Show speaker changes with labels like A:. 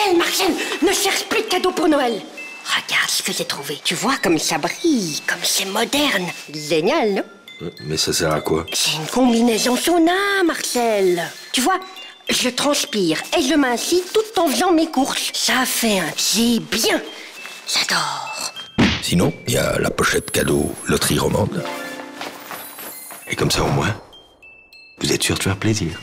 A: Marcel, Marcel, ne cherche plus de cadeaux pour Noël. Regarde ce que j'ai trouvé. Tu vois comme ça brille, comme c'est moderne. Génial, non?
B: Mais ça sert à quoi?
A: C'est une combinaison sauna, Marcel. Tu vois, je transpire et je m'assis tout en faisant mes courses. Ça fait un j'ai bien. J'adore.
B: Sinon, il y a la pochette cadeau loterie romande. Et comme ça, au moins, vous êtes sûr de faire plaisir.